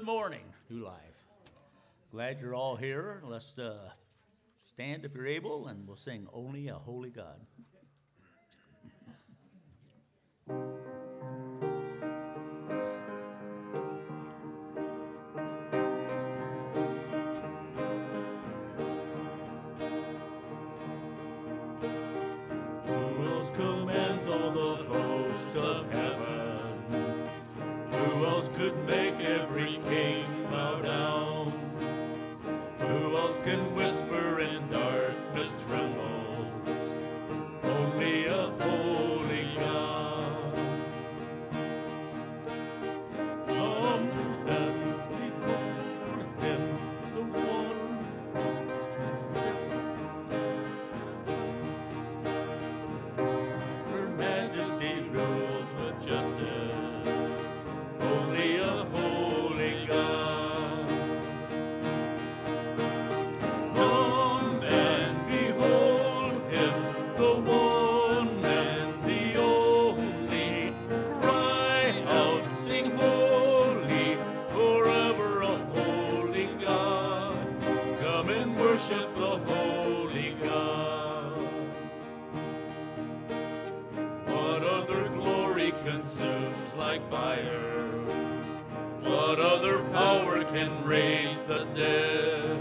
Good morning, New Life. Glad you're all here. Let's uh, stand if you're able, and we'll sing Only a Holy God. Like fire? What other power can raise the dead?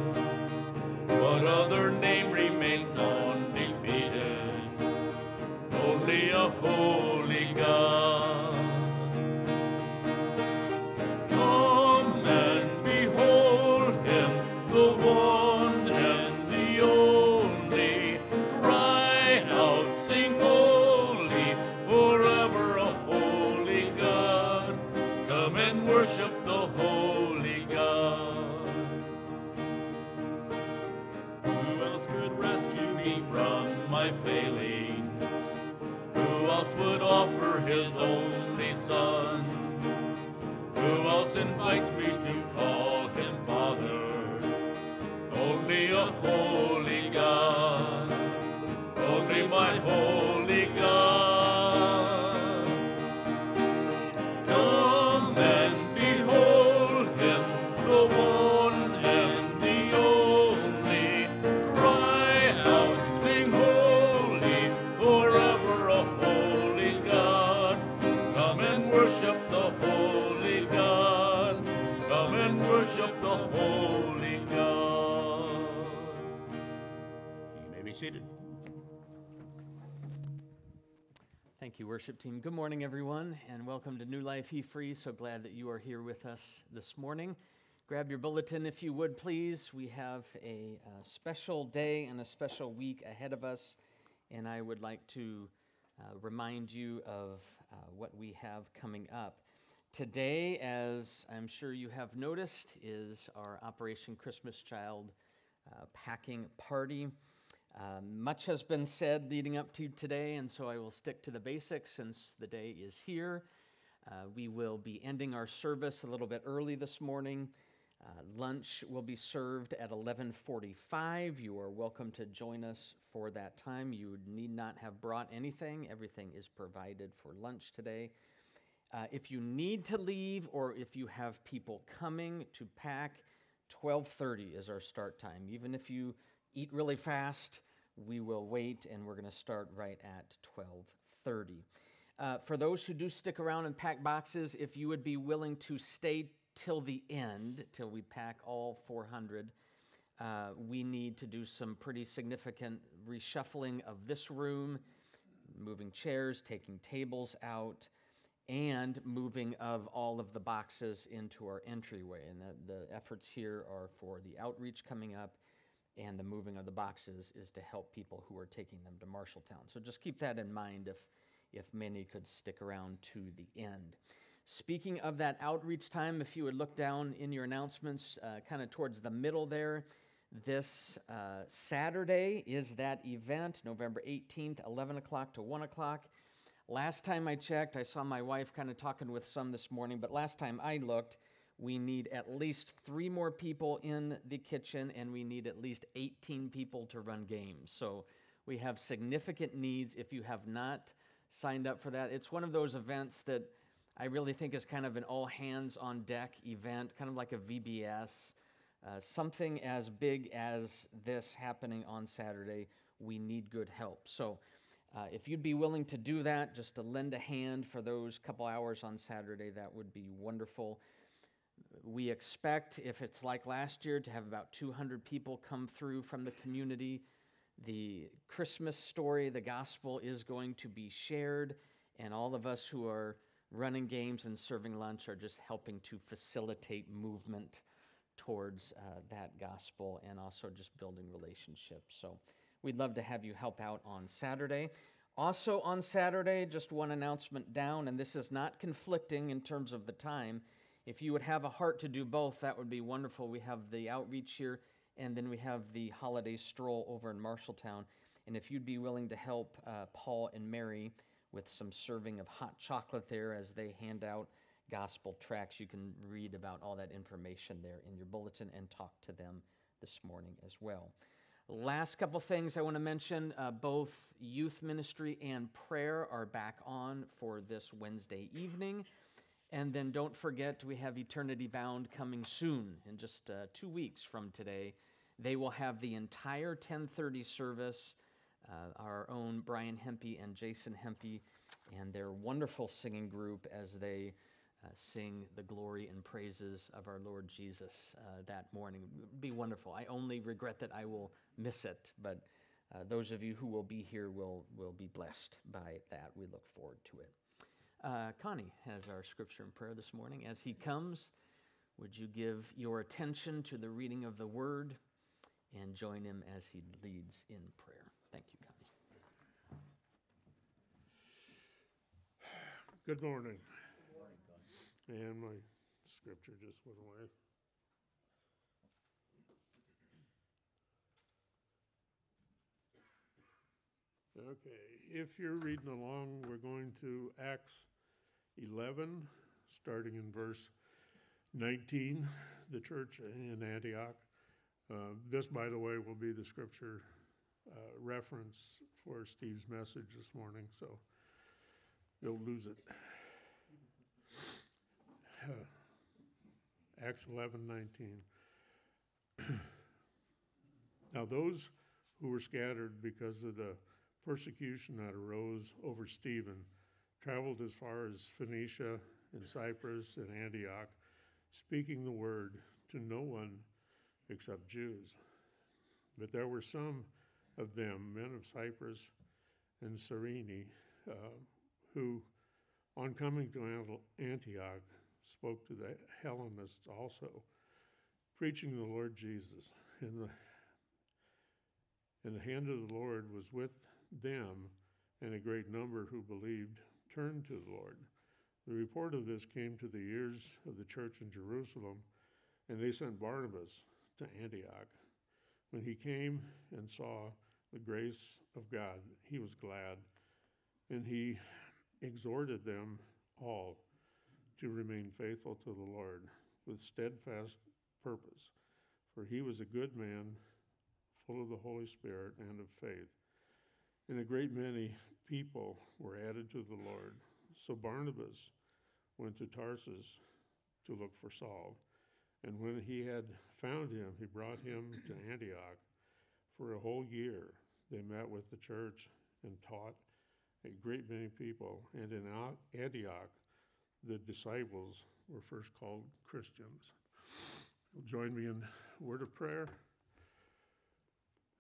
Morning, everyone, and welcome to New Life He Free. So glad that you are here with us this morning. Grab your bulletin if you would, please. We have a, uh special day and a special week ahead of us, and I would like to uh, remind you of uh, what we have coming up. Today, as I'm sure you have noticed, is our Operation Christmas Child uh, packing party. Um, much has been said leading up to today, and so I will stick to the basics since the day is here. Uh, we will be ending our service a little bit early this morning. Uh, lunch will be served at 11:45. You are welcome to join us for that time. You need not have brought anything. Everything is provided for lunch today. Uh, if you need to leave or if you have people coming to pack, 12:30 is our start time. Even if you eat really fast, we will wait and we're going to start right at 12:30. Uh, for those who do stick around and pack boxes, if you would be willing to stay till the end, till we pack all 400, uh, we need to do some pretty significant reshuffling of this room, moving chairs, taking tables out, and moving of all of the boxes into our entryway. And the, the efforts here are for the outreach coming up, and the moving of the boxes is to help people who are taking them to Marshalltown. So just keep that in mind if, if many could stick around to the end. Speaking of that outreach time, if you would look down in your announcements, uh, kind of towards the middle there, this uh, Saturday is that event, November 18th, 11 o'clock to 1 o'clock. Last time I checked, I saw my wife kind of talking with some this morning, but last time I looked, we need at least three more people in the kitchen and we need at least 18 people to run games. So we have significant needs. If you have not signed up for that, it's one of those events that I really think is kind of an all hands on deck event, kind of like a VBS. Uh, something as big as this happening on Saturday, we need good help. So, uh, if you'd be willing to do that, just to lend a hand for those couple hours on Saturday, that would be wonderful. We expect, if it's like last year, to have about 200 people come through from the community. The Christmas story, the gospel, is going to be shared, and all of us who are running games and serving lunch are just helping to facilitate movement towards uh, that gospel and also just building relationships. So we'd love to have you help out on Saturday. Also, on Saturday, just one announcement down, and this is not conflicting in terms of the time. If you would have a heart to do both, that would be wonderful. We have the outreach here, and then we have the holiday stroll over in Marshalltown. And if you'd be willing to help uh, Paul and Mary with some serving of hot chocolate there as they hand out gospel tracts, you can read about all that information there in your bulletin and talk to them this morning as well. Last couple things I want to mention uh, both youth ministry and prayer are back on for this Wednesday evening. And then don't forget, we have Eternity Bound coming soon in just uh, two weeks from today. They will have the entire 1030 service. Uh, our own Brian Hempy and Jason Hempy and their wonderful singing group as they uh, sing the glory and praises of our Lord Jesus uh, that morning. It'd be wonderful. I only regret that I will miss it, but uh, those of you who will be here will, will be blessed by that. We look forward to it. Uh, Connie has our scripture and prayer this morning. As he comes, would you give your attention to the reading of the word and join him as he leads in prayer? Thank you, Connie. Good morning. And my scripture just went away. Okay, if you're reading along, we're going to Acts 11, starting in verse 19, the church in Antioch. Uh, This, by the way, will be the scripture uh, reference for Steve's message this morning, so you'll lose it. Acts 11, 19. now, those who were scattered because of the persecution that arose over Stephen traveled as far as Phoenicia and Cyprus and Antioch, speaking the word to no one except Jews. But there were some of them, men of Cyprus and Cyrene, uh, who, on coming to Antioch, spoke to the Hellenists also, preaching the Lord Jesus. And the, and the hand of the Lord was with them, and a great number who believed turned to the Lord. The report of this came to the ears of the church in Jerusalem, and they sent Barnabas to Antioch. When he came and saw the grace of God, he was glad, and he exhorted them all to remain faithful to the Lord with steadfast purpose. For he was a good man, full of the Holy Spirit and of faith. And a great many people were added to the Lord. So Barnabas went to Tarsus to look for Saul. And when he had found him, he brought him to Antioch. For a whole year, they met with the church and taught a great many people. And in Antioch, the disciples were first called Christians. You'll join me in a word of prayer.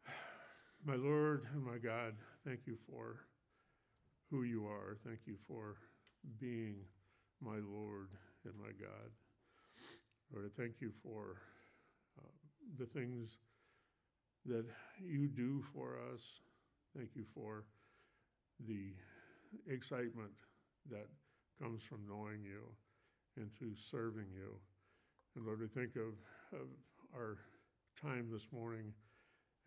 My Lord and my God, thank you for who you are. Thank you for being my Lord and my God. Lord, I thank you for uh, the things that you do for us. Thank you for the excitement that comes from knowing you and to serving you. And Lord, we think of, of our time this morning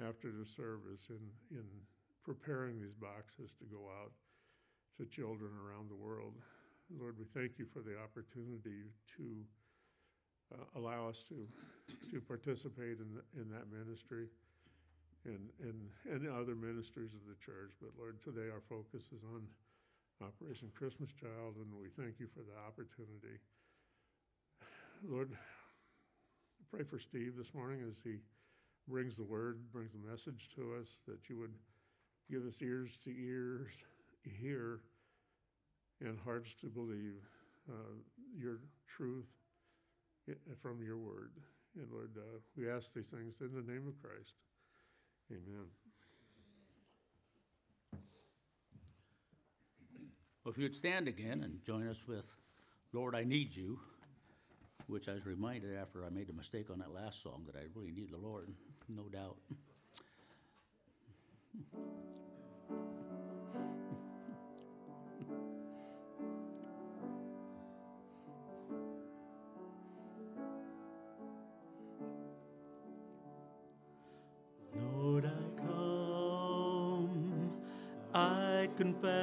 after the service in, in preparing these boxes to go out to children around the world. Lord, we thank you for the opportunity to uh, allow us to, to participate in, in that ministry and, and, and other ministries of the church. But Lord, today our focus is on Operation Christmas Child, and we thank you for the opportunity. Lord, pray for Steve this morning as he brings the word, brings the message to us, that you would Give us ears to ears, hear, and hearts to believe uh, your truth eh, from your word. And Lord, uh, we ask these things in the name of Christ. Amen. Well, if you'd stand again and join us with Lord, I Need You, which I was reminded after I made a mistake on that last song that I really need the Lord, no doubt confess.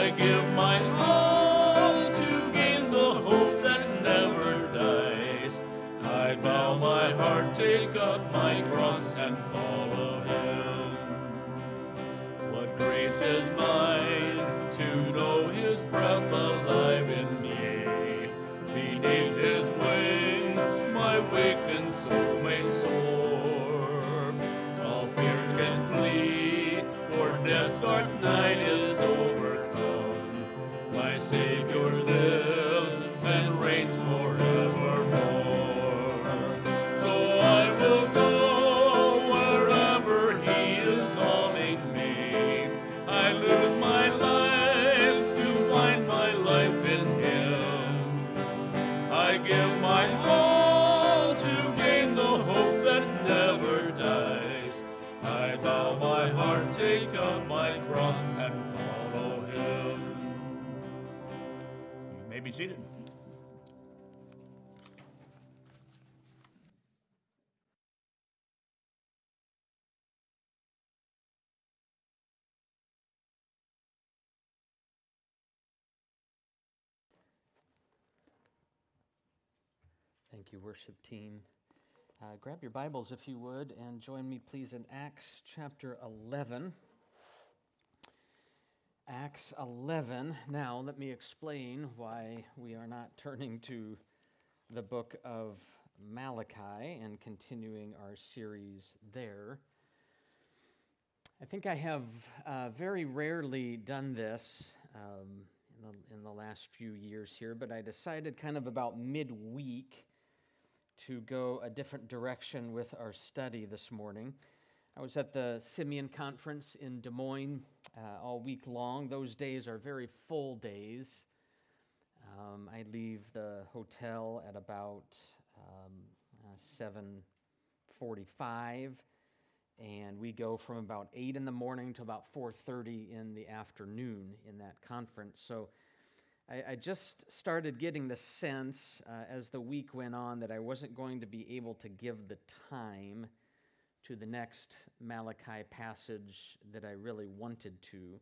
I give my all to gain the hope that never dies. I bow my heart, take up my cross, and follow Him. What grace is mine? You, worship team. Uh, grab your Bibles if you would and join me, please, in Acts chapter 11. Acts 11. Now, let me explain why we are not turning to the book of Malachi and continuing our series there. I think I have uh, very rarely done this um, in, the, in the last few years here, but I decided kind of about midweek to go a different direction with our study this morning. I was at the Simeon Conference in Des Moines uh, all week long. Those days are very full days. Um, I leave the hotel at about um, uh, 7:45, and we go from about 8 in the morning to about 4:30 in the afternoon in that conference. So I, I just started getting the sense uh, as the week went on that I wasn't going to be able to give the time to the next Malachi passage that I really wanted to.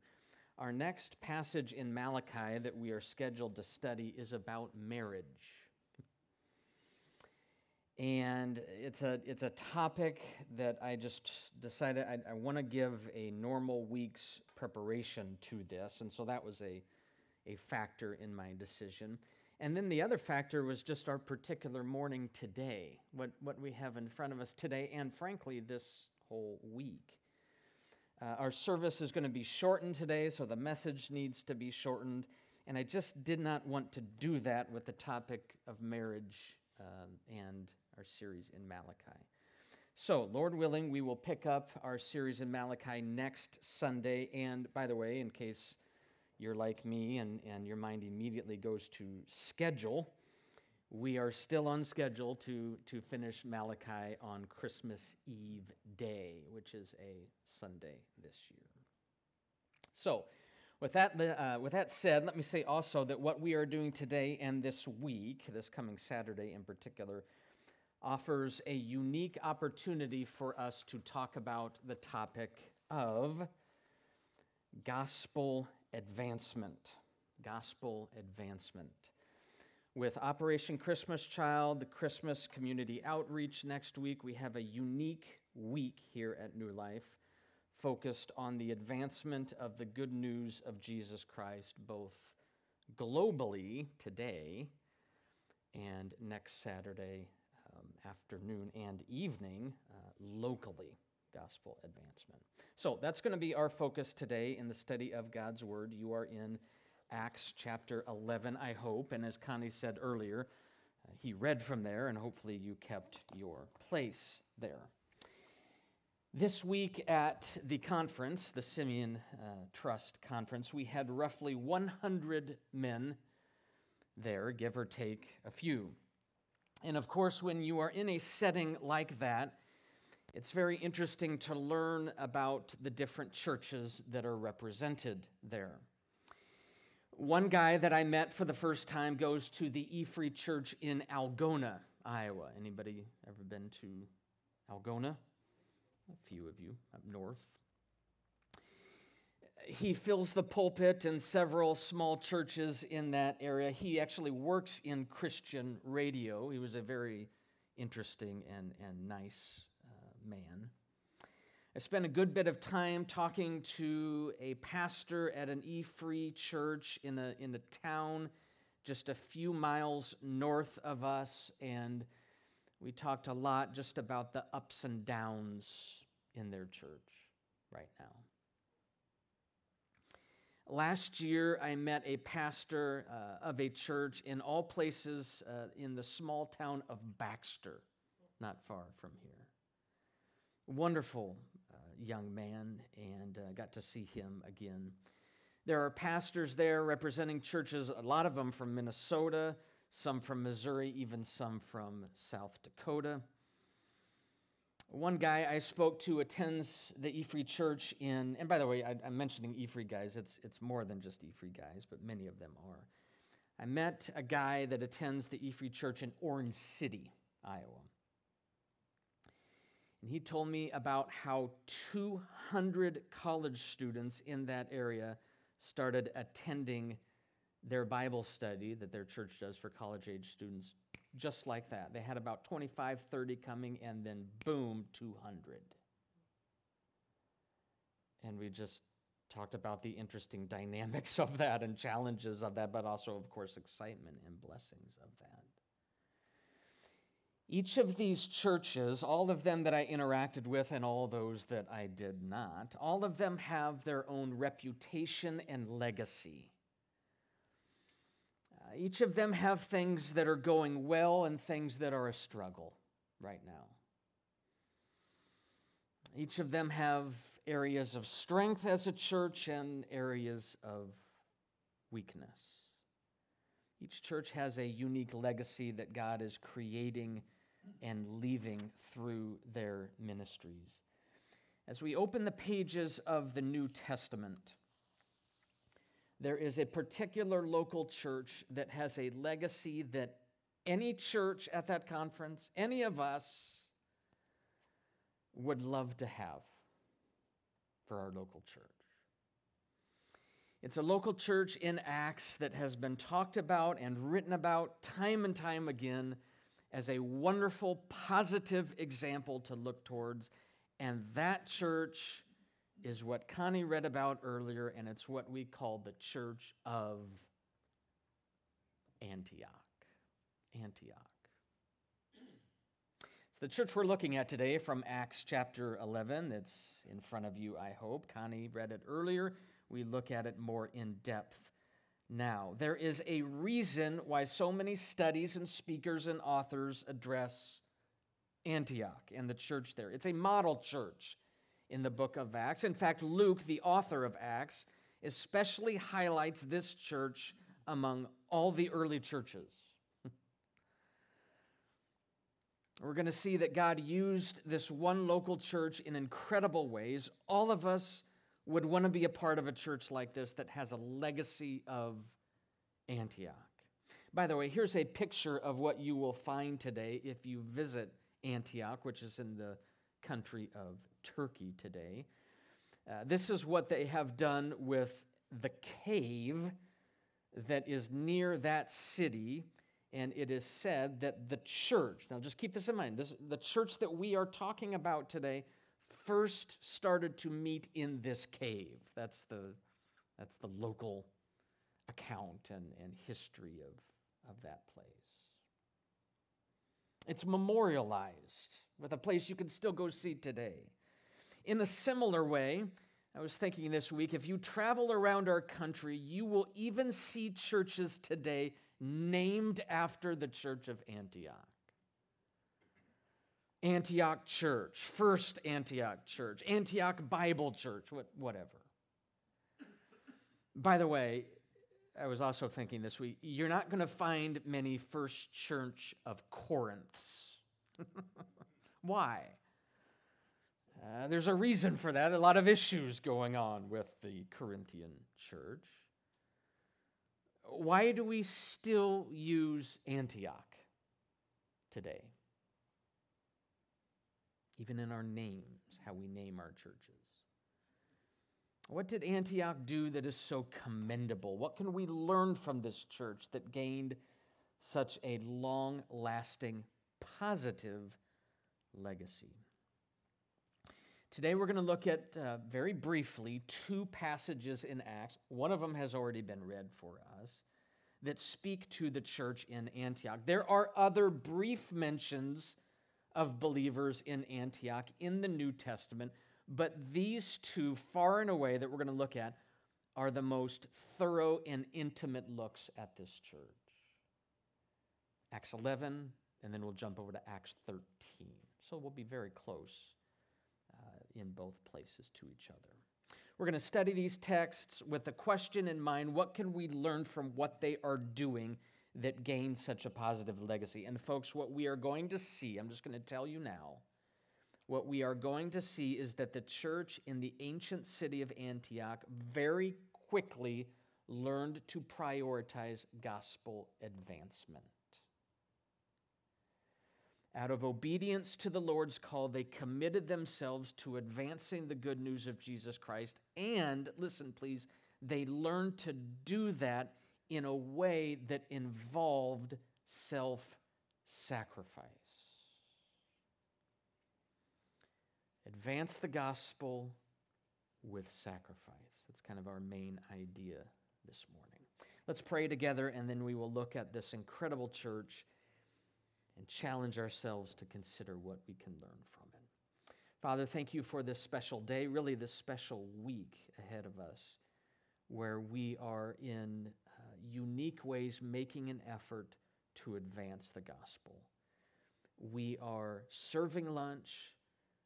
Our next passage in Malachi that we are scheduled to study is about marriage. And it's a, it's a topic that I just decided I, I want to give a normal week's preparation to this. And so that was a, a factor in my decision. And then the other factor was just our particular morning today, what, what we have in front of us today, and frankly, this whole week. Uh, our service is going to be shortened today, so the message needs to be shortened. And I just did not want to do that with the topic of marriage um, and our series in Malachi. So, Lord willing, we will pick up our series in Malachi next Sunday. And by the way, in case you're like me and, and your mind immediately goes to schedule, we are still on schedule to, to finish Malachi on Christmas Eve Day, which is a Sunday this year. So, with that, uh, with that said, let me say also that what we are doing today and this week, this coming Saturday in particular, offers a unique opportunity for us to talk about the topic of gospel advancement. Gospel advancement. With Operation Christmas Child, the Christmas Community Outreach next week, we have a unique week here at New Life focused on the advancement of the good news of Jesus Christ, both globally today and next Saturday um, afternoon and evening uh, locally, gospel advancement. So that's going to be our focus today in the study of God's Word. You are in Acts chapter 11, I hope. And as Connie said earlier, uh, he read from there, and hopefully you kept your place there. This week at the conference, the Simeon uh, Trust Conference, we had roughly 100 men there, give or take a few. And of course, when you are in a setting like that, it's very interesting to learn about the different churches that are represented there. One guy that I met for the first time goes to the E Church in Algona, Iowa. Anybody ever been to Algona? A few of you up north. He fills the pulpit in several small churches in that area. He actually works in Christian radio. He was a very interesting and, and nice man. I spent a good bit of time talking to a pastor at an E Free church in a, in a town just a few miles north of us, and we talked a lot just about the ups and downs in their church right now. Last year, I met a pastor uh, of a church in all places uh, in the small town of Baxter, not far from here. Wonderful uh, young man, and uh, got to see him again. There are pastors there representing churches, a lot of them from Minnesota, some from Missouri, even some from South Dakota. One guy I spoke to attends the Ephraim Church in, and by the way, I, am mentioning Ephraim guys. It's, it's more than just Ephraim guys, but many of them are. I met a guy that attends the Ephraim Church in Orange City, Iowa. And he told me about how 200 college students in that area started attending their Bible study that their church does for college age students just like that. They had about 25, 30 coming, and then boom, 200. And we just talked about the interesting dynamics of that and challenges of that, but also, of course, excitement and blessings of that. Each of these churches, all of them that I interacted with and all those that I did not, all of them have their own reputation and legacy. Uh, each of them have things that are going well and things that are a struggle right now. Each of them have areas of strength as a church and areas of weakness. Each church has a unique legacy that God is creating and leaving through their ministries. As we open the pages of the New Testament, there is a particular local church that has a legacy that any church at that conference, any of us, would love to have for our local church. It's a local church in Acts that has been talked about and written about time and time again as a wonderful, positive example to look towards. And that church is what Connie read about earlier, and it's what we call the Church of Antioch. Antioch. It's the church we're looking at today from Acts chapter 11. It's in front of you, I hope. Connie read it earlier. We look at it more in depth now. There is a reason why so many studies and speakers and authors address Antioch and the church there. It's a model church in the book of Acts. In fact, Luke, the author of Acts, especially highlights this church among all the early churches. We're going to see that God used this one local church in incredible ways. All of us would want to be a part of a church like this that has a legacy of Antioch. By the way, here's a picture of what you will find today if you visit Antioch, which is in the country of Turkey today. Uh, this is what they have done with the cave that is near that city. And it is said that the church, now just keep this in mind, this, the church that we are talking about today first started to meet in this cave. That's the, that's the local account and, and history of, of that place. It's memorialized with a place you can still go see today. In a similar way, I was thinking this week if you travel around our country, you will even see churches today named after the church of Antioch. Antioch Church, First Antioch Church, Antioch Bible Church, whatever. By the way, I was also thinking this week, you're not going to find many First Church of Corinths. Why? Uh, there's a reason for that, a lot of issues going on with the Corinthian church. Why do we still use Antioch today? Even in our names, how we name our churches. What did Antioch do that is so commendable? What can we learn from this church that gained such a long lasting positive legacy? Today we're going to look at, uh, very briefly, two passages in Acts. One of them has already been read for us that speak to the church in Antioch. There are other brief mentions of believers in Antioch in the New Testament, but these two, far and away, that we're going to look at, are the most thorough and intimate looks at this church. Acts 11, and then we'll jump over to Acts 13. So we'll be very close uh, in both places to each other. We're going to study these texts with the question in mind what can we learn from what they are doing that gains such a positive legacy? And, folks, what we are going to see, I'm just going to tell you now, what we are going to see is that the church in the ancient city of Antioch very quickly learned to prioritize gospel advancement. Out of obedience to the Lord's call, they committed themselves to advancing the good news of Jesus Christ. And, listen, please, they learned to do that in a way that involved self sacrifice. Advance the gospel with sacrifice. That's kind of our main idea this morning. Let's pray together, and then we will look at this incredible church and challenge ourselves to consider what we can learn from it. Father, thank you for this special day, really this special week ahead of us, where we are in unique ways making an effort to advance the gospel. We are serving lunch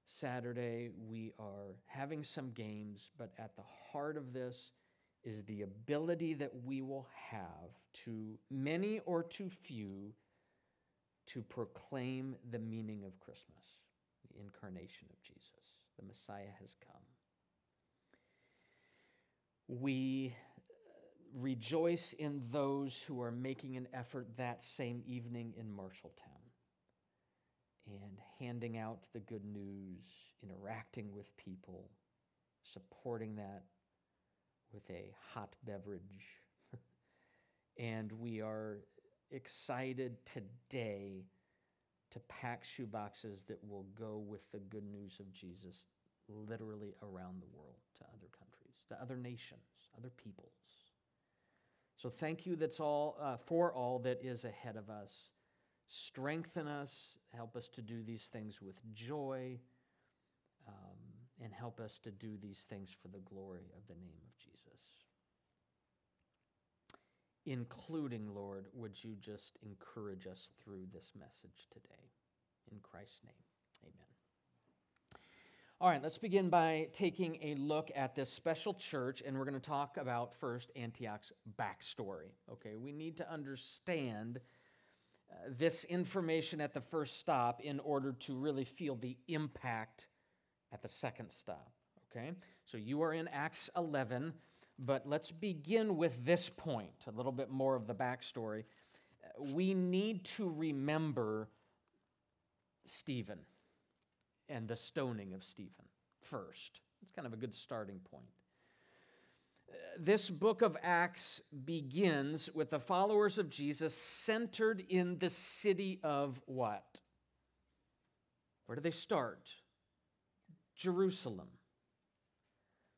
Saturday, we are having some games, but at the heart of this is the ability that we will have to many or to few to proclaim the meaning of Christmas, the incarnation of Jesus. The Messiah has come. We rejoice in those who are making an effort that same evening in Marshalltown and handing out the good news, interacting with people, supporting that with a hot beverage. and we are excited today to pack shoeboxes that will go with the good news of Jesus literally around the world to other countries, to other nations, other peoples. So thank you that's all uh, for all that is ahead of us. Strengthen us, help us to do these things with joy, um, and help us to do these things for the glory of the name of Jesus including, Lord, would you just encourage us through this message today? In Christ's name, amen. All right, let's begin by taking a look at this special church, and we're going to talk about first Antioch's backstory. Okay, we need to understand uh, this information at the first stop in order to really feel the impact at the second stop. Okay, so you are in Acts 11. But let's begin with this point, a little bit more of the backstory. We need to remember Stephen and the stoning of Stephen first. It's kind of a good starting point. Uh, this book of Acts begins with the followers of Jesus centered in the city of what? Where do they start? Jerusalem.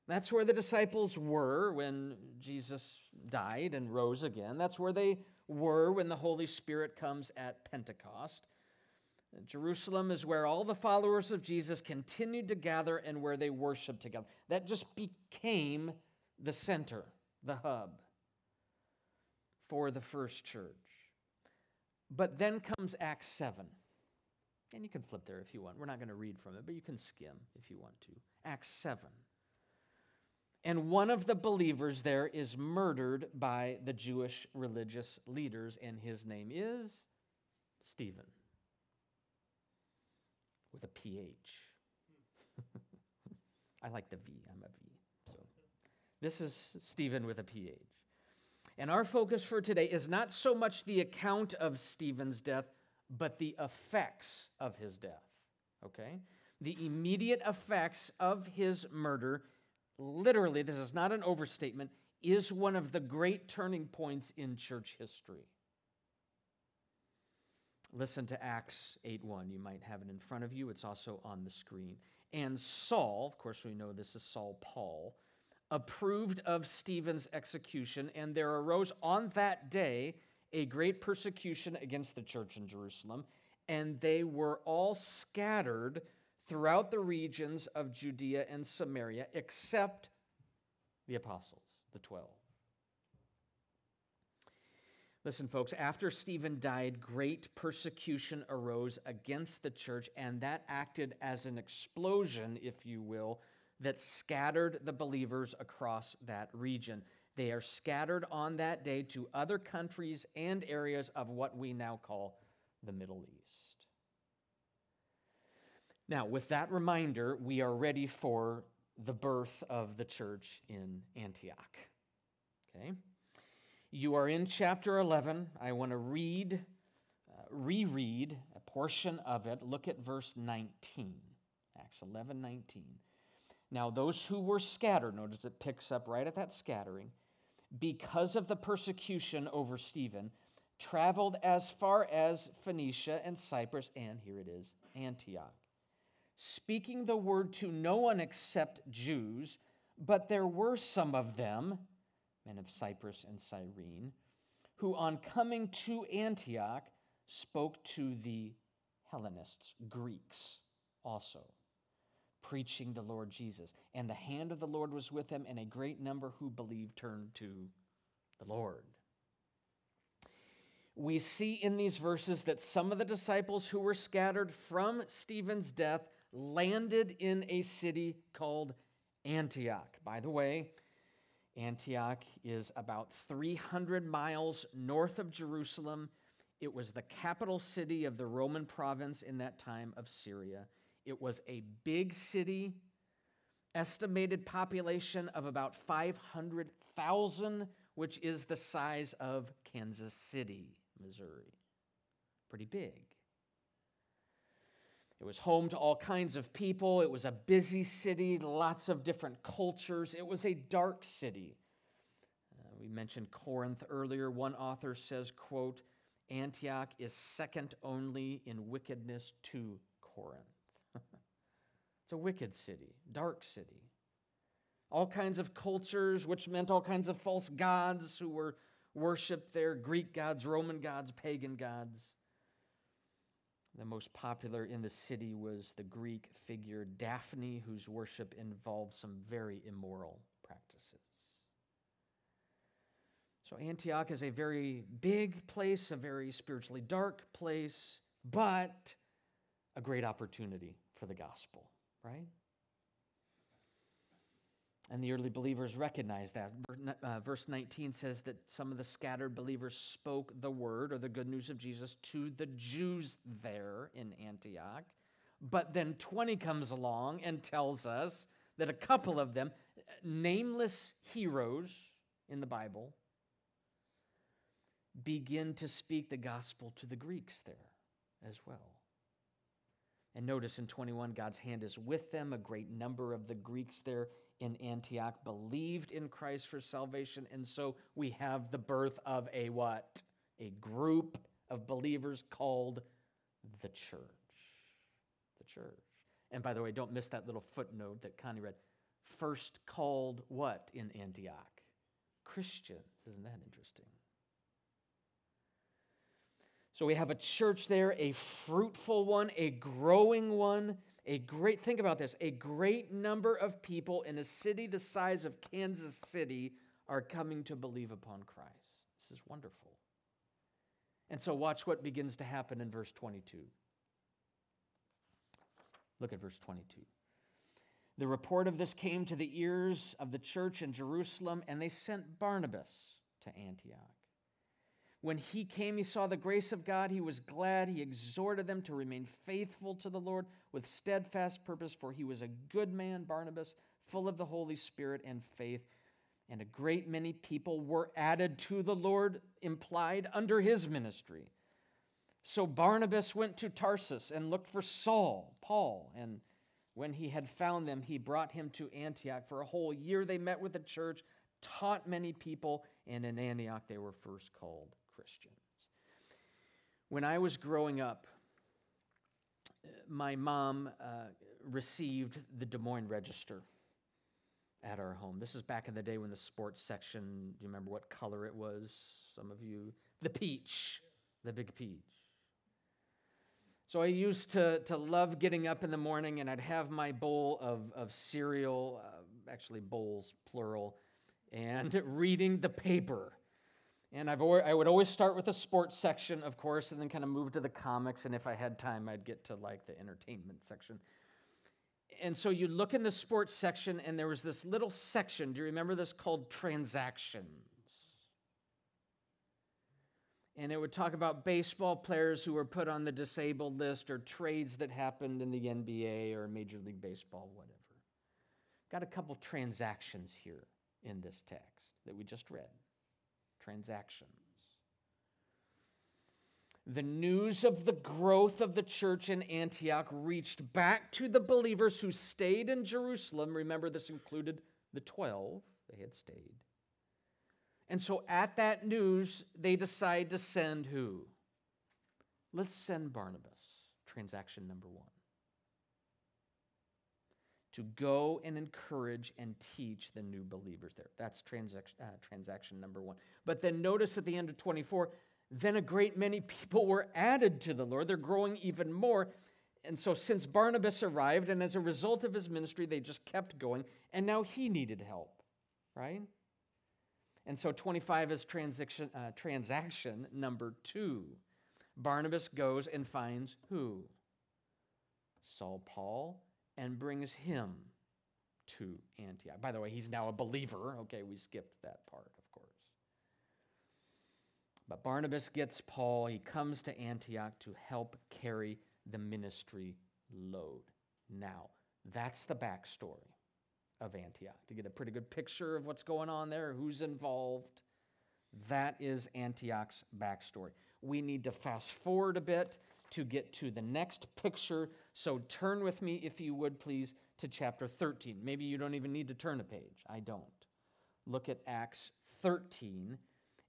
That's where the disciples were when Jesus died and rose again. That's where they were when the Holy Spirit comes at Pentecost. Jerusalem is where all the followers of Jesus continued to gather and where they worshiped together. That just became the center, the hub for the first church. But then comes Acts 7. And you can flip there if you want. We're not going to read from it, but you can skim if you want to. Acts 7. And one of the believers there is murdered by the Jewish religious leaders, and his name is Stephen with a PH. I like the V, I'm a V. So this is Stephen with a PH. And our focus for today is not so much the account of Stephen's death, but the effects of his death. Okay? The immediate effects of his murder literally, this is not an overstatement, is one of the great turning points in church history. Listen to Acts 8:1. You might have it in front of you. It's also on the screen. And Saul, of course we know this is Saul Paul, approved of Stephen's execution, and there arose on that day a great persecution against the church in Jerusalem, and they were all scattered throughout the regions of Judea and Samaria, except the apostles, the 12. Listen, folks, after Stephen died, great persecution arose against the church, and that acted as an explosion, if you will, that scattered the believers across that region. They are scattered on that day to other countries and areas of what we now call the Middle East. Now, with that reminder, we are ready for the birth of the church in Antioch. Okay? You are in chapter 11. I want to read, uh, reread a portion of it. Look at verse 19. Acts 11 19. Now, those who were scattered, notice it picks up right at that scattering, because of the persecution over Stephen, traveled as far as Phoenicia and Cyprus, and here it is, Antioch, speaking the word to no one except Jews, but there were some of them men of Cyprus and Cyrene, who on coming to Antioch spoke to the Hellenists, Greeks also, preaching the Lord Jesus. And the hand of the Lord was with them, and a great number who believed turned to the Lord. We see in these verses that some of the disciples who were scattered from Stephen's death landed in a city called Antioch. By the way, Antioch is about 300 miles north of Jerusalem. It was the capital city of the Roman province in that time of Syria. It was a big city, estimated population of about 500,000, which is the size of Kansas City, Missouri. Pretty big. It was home to all kinds of people. It was a busy city, lots of different cultures. It was a dark city. Uh, we mentioned Corinth earlier. One author says, quote, Antioch is second only in wickedness to Corinth. it's a wicked city, dark city. All kinds of cultures, which meant all kinds of false gods who were worshiped there Greek gods, Roman gods, pagan gods. The most popular in the city was the Greek figure Daphne, whose worship involved some very immoral practices. So, Antioch is a very big place, a very spiritually dark place, but a great opportunity for the gospel, right? And the early believers recognized that. Uh, verse 19 says that some of the scattered believers spoke the word or the good news of Jesus to the Jews there in Antioch. But then 20 comes along and tells us that a couple of them, nameless heroes in the Bible, begin to speak the gospel to the Greeks there as well. And notice in 21, God's hand is with them. A great number of the Greeks there in Antioch believed in Christ for salvation. And so we have the birth of a what? A group of believers called the church. The church. And by the way, don't miss that little footnote that Connie read. First called what in Antioch? Christians. Isn't that interesting? So we have a church there, a fruitful one, a growing one a great, think about this, a great number of people in a city the size of Kansas City are coming to believe upon Christ. This is wonderful. And so, watch what begins to happen in verse 22. Look at verse 22. The report of this came to the ears of the church in Jerusalem, and they sent Barnabas to Antioch. When he came, he saw the grace of God. He was glad. He exhorted them to remain faithful to the Lord with steadfast purpose, for he was a good man, Barnabas, full of the Holy Spirit and faith. And a great many people were added to the Lord, implied under his ministry. So Barnabas went to Tarsus and looked for Saul, Paul, and when he had found them, he brought him to Antioch. For a whole year they met with the church, taught many people, and in Antioch they were first called Christians. When I was growing up, my mom uh, received the Des Moines Register at our home. This is back in the day when the sports section, do you remember what color it was? Some of you, the peach, the big peach. So I used to, to love getting up in the morning and I'd have my bowl of, of cereal, uh, actually bowls, plural, and reading the paper. And I've always, I would always start with the sports section, of course, and then kind of move to the comics. And if I had time, I'd get to like the entertainment section. And so you look in the sports section, and there was this little section. Do you remember this called transactions? And it would talk about baseball players who were put on the disabled list or trades that happened in the NBA or Major League Baseball, whatever. Got a couple transactions here in this text that we just read. Transactions. The news of the growth of the church in Antioch reached back to the believers who stayed in Jerusalem. Remember, this included the 12, they had stayed. And so at that news, they decide to send who? Let's send Barnabas, transaction number one to go and encourage and teach the new believers there. That's transaction, uh, transaction number one. But then notice at the end of 24, then a great many people were added to the Lord. They're growing even more. And so, since Barnabas arrived, and as a result of his ministry, they just kept going, and now he needed help, right? And so, 25 is transaction, uh, transaction number two. Barnabas goes and finds who? Saul Paul and brings him to Antioch. By the way, he's now a believer. Okay, we skipped that part, of course. But Barnabas gets Paul. He comes to Antioch to help carry the ministry load. Now, that's the backstory of Antioch. To get a pretty good picture of what's going on there, who's involved, that is Antioch's backstory. We need to fast forward a bit to get to the next picture. So turn with me, if you would please, to chapter 13. Maybe you don't even need to turn a page. I don't. Look at Acts 13,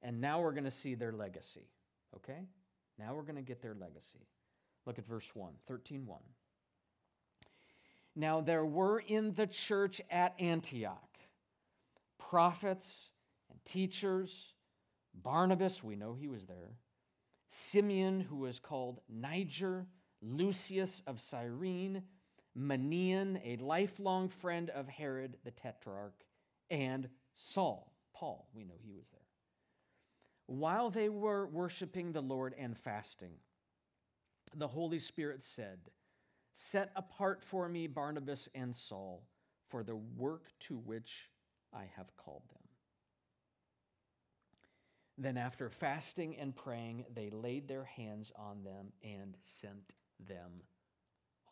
and now we're going to see their legacy. Okay? Now we're going to get their legacy. Look at verse 1, 13 1. Now there were in the church at Antioch prophets and teachers. Barnabas, we know he was there. Simeon, who was called Niger, Lucius of Cyrene, Manaen, a lifelong friend of Herod the Tetrarch, and Saul, Paul, we know he was there. While they were worshiping the Lord and fasting, the Holy Spirit said, Set apart for me Barnabas and Saul for the work to which I have called them. Then, after fasting and praying, they laid their hands on them and sent them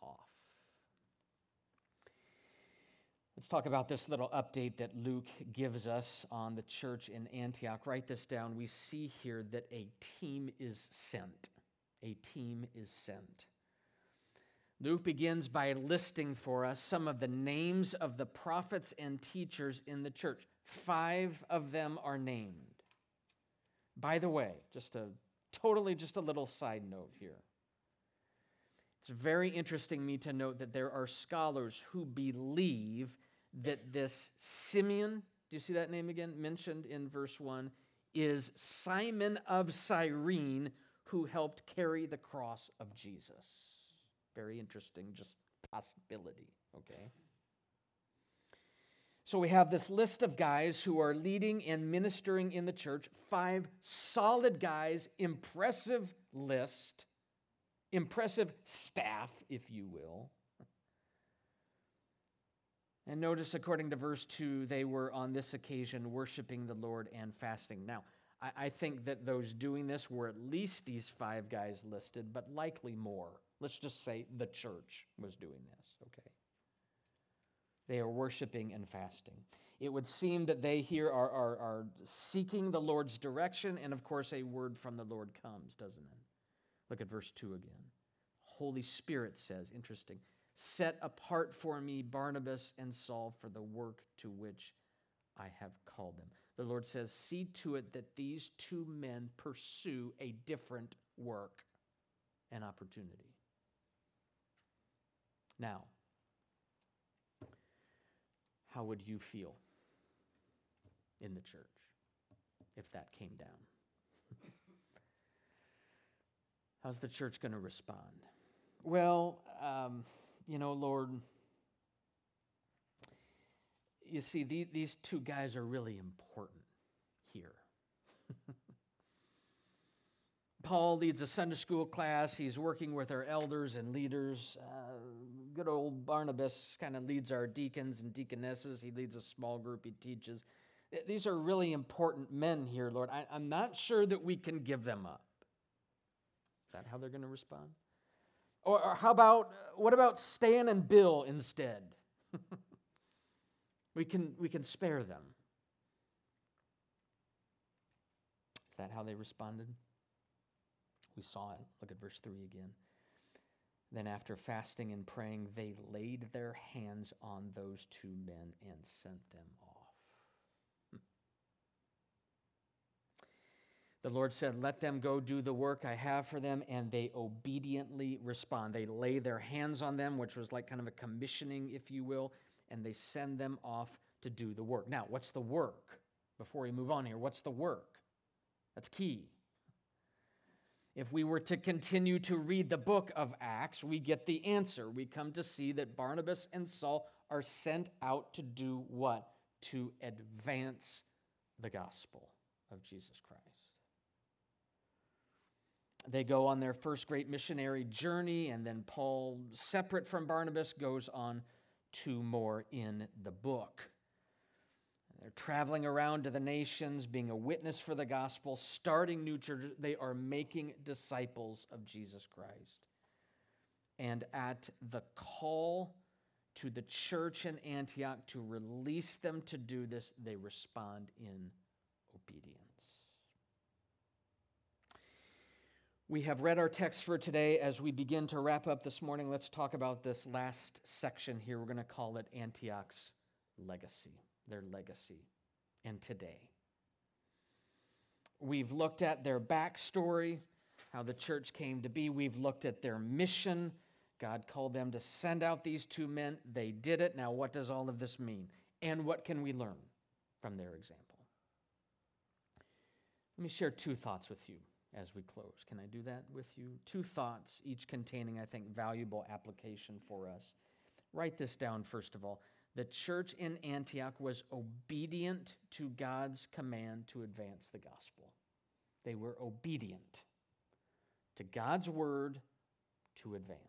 off. Let's talk about this little update that Luke gives us on the church in Antioch. Write this down. We see here that a team is sent. A team is sent. Luke begins by listing for us some of the names of the prophets and teachers in the church. Five of them are named. By the way, just a totally just a little side note here. It's very interesting me to note that there are scholars who believe that this Simeon, do you see that name again mentioned in verse 1, is Simon of Cyrene who helped carry the cross of Jesus. Very interesting, just possibility, okay? So we have this list of guys who are leading and ministering in the church, five solid guys, impressive list, impressive staff, if you will. And notice, according to verse 2, they were on this occasion worshiping the Lord and fasting. Now, I, I think that those doing this were at least these five guys listed, but likely more. Let's just say the church was doing this, okay? They are worshiping and fasting. It would seem that they here are, are, are seeking the Lord's direction, and of course, a word from the Lord comes, doesn't it? Look at verse 2 again. Holy Spirit says, interesting, set apart for me Barnabas and Saul for the work to which I have called them. The Lord says, see to it that these two men pursue a different work and opportunity. Now, how would you feel in the church if that came down? How's the church going to respond? Well, um, you know, Lord, you see, the, these two guys are really important here. Paul leads a Sunday school class. He's working with our elders and leaders. Uh, good old Barnabas kind of leads our deacons and deaconesses. He leads a small group he teaches. These are really important men here, Lord. I, I'm not sure that we can give them up. Is that how they're going to respond? Or, or, how about, what about Stan and Bill instead? we, can, we can spare them. Is that how they responded? We saw it. Look at verse 3 again. Then, after fasting and praying, they laid their hands on those two men and sent them off. The Lord said, Let them go do the work I have for them, and they obediently respond. They lay their hands on them, which was like kind of a commissioning, if you will, and they send them off to do the work. Now, what's the work? Before we move on here, what's the work? That's key. If we were to continue to read the book of Acts, we get the answer. We come to see that Barnabas and Saul are sent out to do what? To advance the gospel of Jesus Christ. They go on their first great missionary journey, and then Paul, separate from Barnabas, goes on two more in the book. They're traveling around to the nations, being a witness for the gospel, starting new churches. They are making disciples of Jesus Christ. And at the call to the church in Antioch to release them to do this, they respond in obedience. We have read our text for today. As we begin to wrap up this morning, let's talk about this last section here. We're going to call it Antioch's legacy their legacy, and today. We've looked at their backstory, how the church came to be. We've looked at their mission. God called them to send out these two men. They did it. Now, what does all of this mean? And what can we learn from their example? Let me share two thoughts with you as we close. Can I do that with you? Two thoughts, each containing, I think, valuable application for us. Write this down, first of all the church in Antioch was obedient to God's command to advance the gospel. They were obedient to God's word to advance.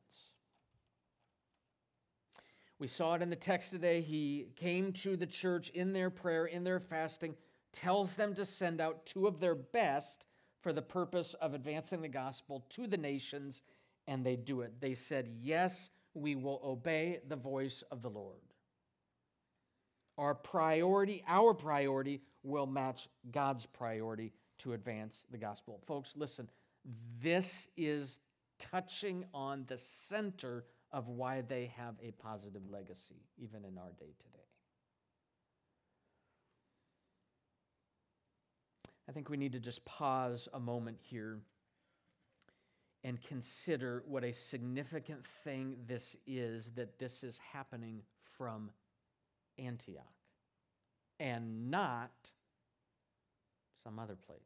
We saw it in the text today. He came to the church in their prayer, in their fasting, tells them to send out two of their best for the purpose of advancing the gospel to the nations, and they do it. They said, Yes, we will obey the voice of the Lord. Our priority, our priority, will match God's priority to advance the gospel. Folks, listen, this is touching on the center of why they have a positive legacy, even in our day today. I think we need to just pause a moment here and consider what a significant thing this is that this is happening from Antioch and not some other place.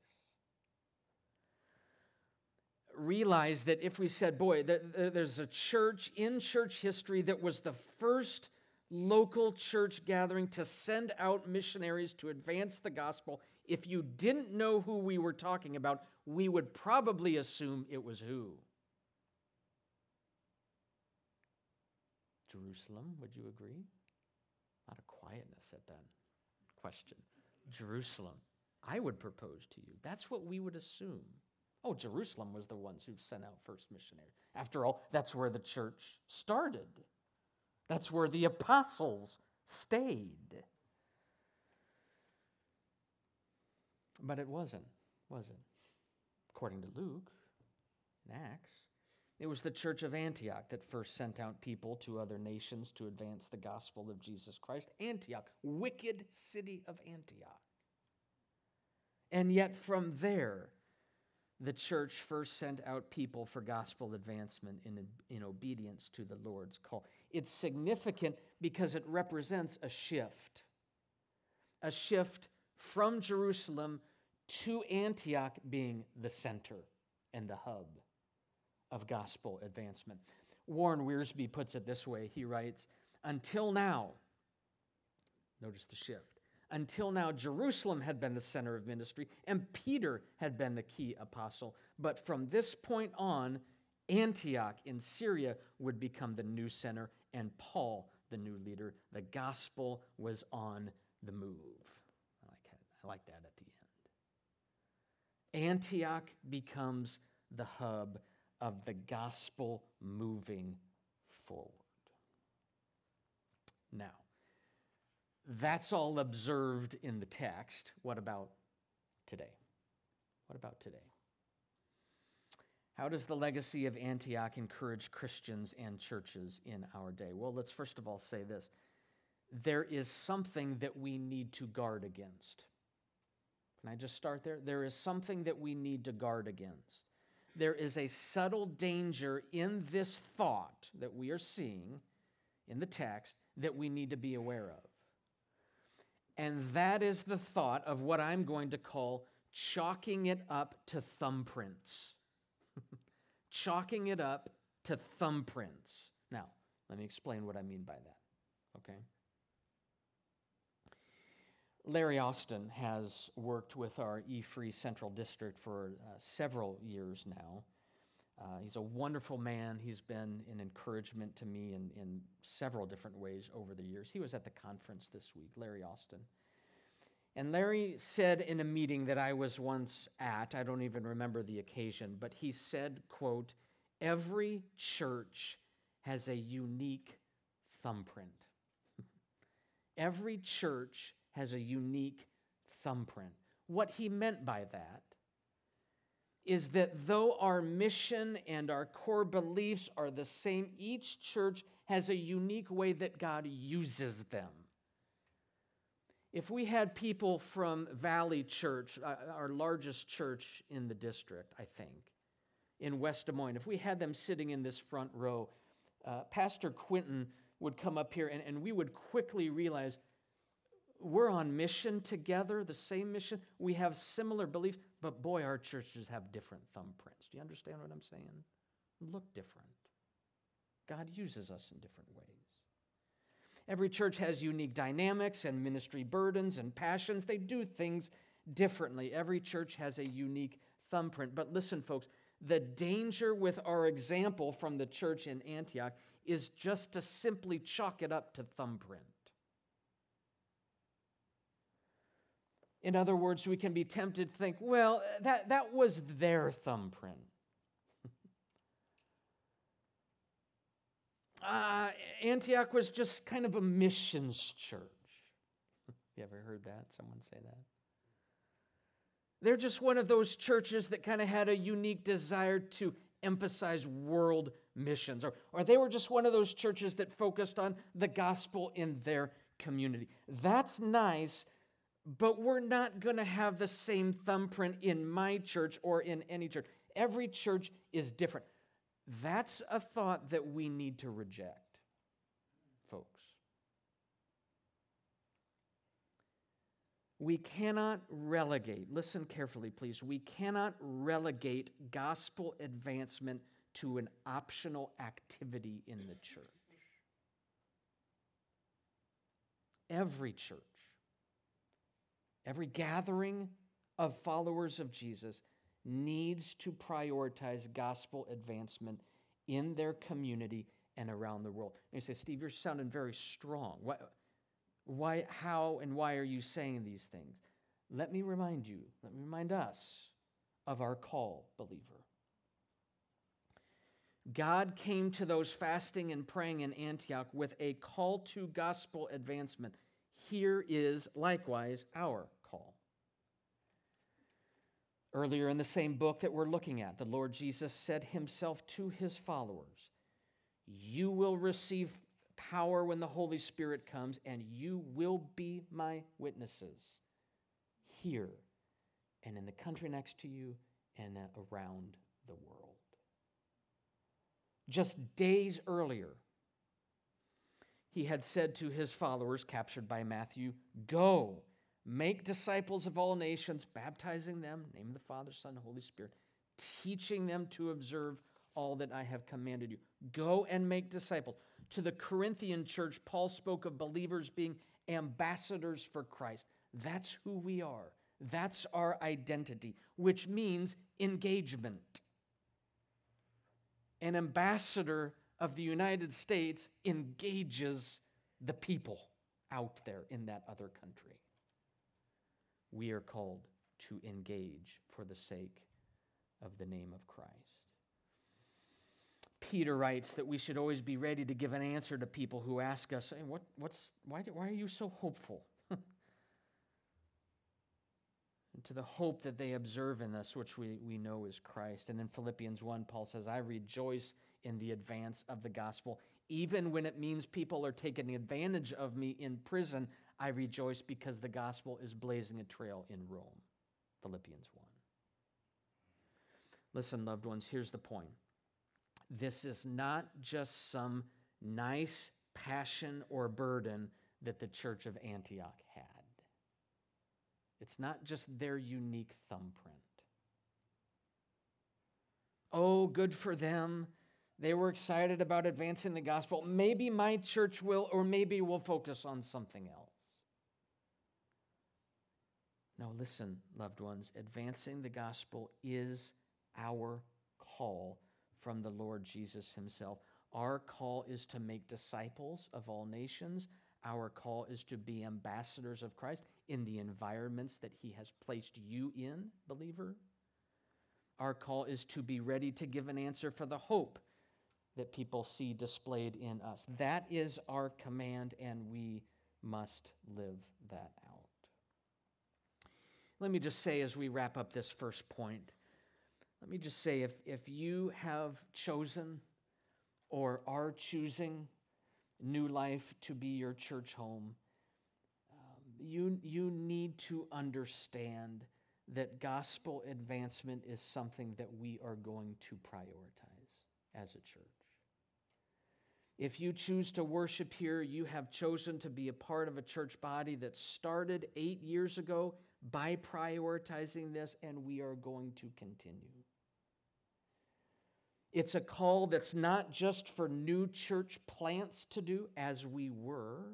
Realize that if we said, boy, there's a church in church history that was the first local church gathering to send out missionaries to advance the gospel, if you didn't know who we were talking about, we would probably assume it was who? Jerusalem, would you agree? Lot of quietness at that question. Jerusalem. I would propose to you. That's what we would assume. Oh, Jerusalem was the ones who sent out first missionaries. After all, that's where the church started. That's where the apostles stayed. But it wasn't, was it? According to Luke in Acts. It was the church of Antioch that first sent out people to other nations to advance the gospel of Jesus Christ. Antioch, wicked city of Antioch. And yet, from there, the church first sent out people for gospel advancement in, in obedience to the Lord's call. It's significant because it represents a shift a shift from Jerusalem to Antioch being the center and the hub of gospel advancement. Warren Wiersbe puts it this way he writes, Until now, Notice the shift. Until now, Jerusalem had been the center of ministry, and Peter had been the key apostle. But from this point on, Antioch in Syria would become the new center, and Paul the new leader. The gospel was on the move. I like. I like that at the end. Antioch becomes the hub of the gospel moving forward. Now, that's all observed in the text. What about today? What about today? How does the legacy of Antioch encourage Christians and churches in our day? Well, let's first of all say this there is something that we need to guard against. Can I just start there? There is something that we need to guard against. There is a subtle danger in this thought that we are seeing in the text that we need to be aware of. And that is the thought of what I'm going to call chalking it up to thumbprints. chalking it up to thumbprints. Now, let me explain what I mean by that, okay? Larry Austin has worked with our E Free Central District for uh, several years now. Uh, he's a wonderful man. He's been an encouragement to me in, in several different ways over the years. He was at the conference this week, Larry Austin. And Larry said in a meeting that I was once at, I don't even remember the occasion, but he said, quote, every church has a unique thumbprint. every church has a unique thumbprint. What he meant by that is that though our mission and our core beliefs are the same, each church has a unique way that God uses them. If we had people from Valley Church, uh, our largest church in the district, I think, in West Des Moines, if we had them sitting in this front row, uh, Pastor Quinton would come up here and, and we would quickly realize we're on mission together, the same mission. We have similar beliefs, but boy, our churches have different thumbprints. Do you understand what I'm saying? Look different. God uses us in different ways. Every church has unique dynamics and ministry burdens and passions. They do things differently. Every church has a unique thumbprint. But listen, folks, the danger with our example from the church in Antioch is just to simply chalk it up to thumbprint. In other words, we can be tempted to think, well, that, that was their thumbprint. uh, Antioch was just kind of a missions church. you ever heard that? Someone say that? They're just one of those churches that kind of had a unique desire to emphasize world missions, or, or they were just one of those churches that focused on the gospel in their community. That's nice but we're not going to have the same thumbprint in my church or in any church. Every church is different. That's a thought that we need to reject, folks. We cannot relegate, listen carefully, please. We cannot relegate gospel advancement to an optional activity in the church. Every church Every gathering of followers of Jesus needs to prioritize gospel advancement in their community and around the world. And you say, Steve, you're sounding very strong. Why, why, how, and why are you saying these things? Let me remind you, let me remind us of our call, believer. God came to those fasting and praying in Antioch with a call to gospel advancement. Here is likewise our call. Earlier in the same book that we're looking at, the Lord Jesus said himself to his followers, You will receive power when the Holy Spirit comes, and you will be my witnesses here and in the country next to you and around the world. Just days earlier, he had said to his followers, captured by Matthew, Go Make disciples of all nations, baptizing them, name the Father, Son, Holy Spirit, teaching them to observe all that I have commanded you. Go and make disciples. To the Corinthian church, Paul spoke of believers being ambassadors for Christ. That's who we are. That's our identity, which means engagement. An ambassador of the United States engages the people out there in that other country. We are called to engage for the sake of the name of Christ. Peter writes that we should always be ready to give an answer to people who ask us, hey, what, what's, why, why are you so hopeful? to the hope that they observe in us, which we, we know is Christ. And in Philippians 1, Paul says, I rejoice in the advance of the gospel. Even when it means people are taking advantage of me in prison, I rejoice because the gospel is blazing a trail in Rome. Philippians 1. Listen, loved ones, here's the point. This is not just some nice passion or burden that the church of Antioch had. It's not just their unique thumbprint. Oh, good for them. They were excited about advancing the gospel. Maybe my church will, or maybe we'll focus on something else. Now, listen, loved ones, advancing the gospel is our call from the Lord Jesus Himself. Our call is to make disciples of all nations. Our call is to be ambassadors of Christ in the environments that He has placed you in, believer. Our call is to be ready to give an answer for the hope that people see displayed in us. That is our command, and we must live that out. Let me just say as we wrap up this first point, let me just say if, if you have chosen or are choosing New Life to be your church home, um, you, you need to understand that gospel advancement is something that we are going to prioritize as a church. If you choose to worship here, you have chosen to be a part of a church body that started eight years ago by prioritizing this, and we are going to continue. It's a call that's not just for new church plants to do, as we were,